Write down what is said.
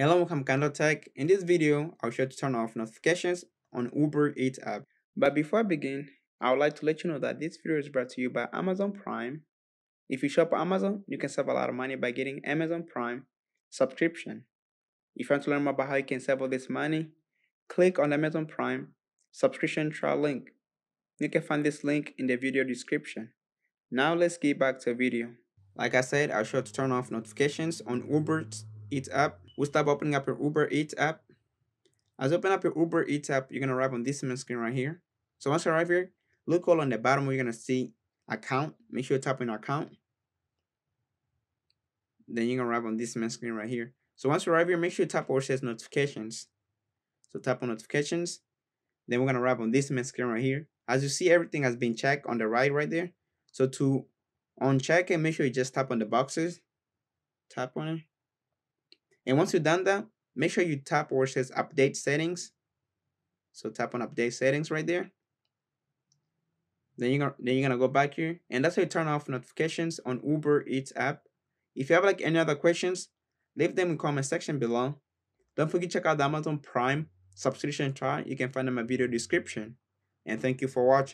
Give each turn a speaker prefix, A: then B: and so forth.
A: Hello, welcome KahindoTech. In this video, I'll show you to turn off notifications on Uber Eats app. But before I begin, I would like to let you know that this video is brought to you by Amazon Prime. If you shop Amazon, you can save a lot of money by getting Amazon Prime subscription. If you want to learn more about how you can save all this money, click on Amazon Prime subscription trial link. You can find this link in the video description. Now let's get back to the video. Like I said, I'll show you to turn off notifications on Uber Eats app. We'll start opening up your Uber Eats app. As you open up your Uber Eats app, you're gonna arrive on this main screen right here. So once you arrive here, look all on the bottom where you're gonna see account. Make sure you tap on account. Then you're gonna arrive on this main screen right here. So once you arrive here, make sure you tap where it says notifications. So tap on notifications. Then we're gonna arrive on this main screen right here. As you see, everything has been checked on the right right there. So to uncheck it, make sure you just tap on the boxes. Tap on it. And once you've done that, make sure you tap where it says update settings. So tap on update settings right there. Then you're gonna then you're gonna go back here, and that's how you turn off notifications on Uber Eats app. If you have like any other questions, leave them in comment section below. Don't forget to check out the Amazon Prime subscription trial. You can find them in my video description. And thank you for watching.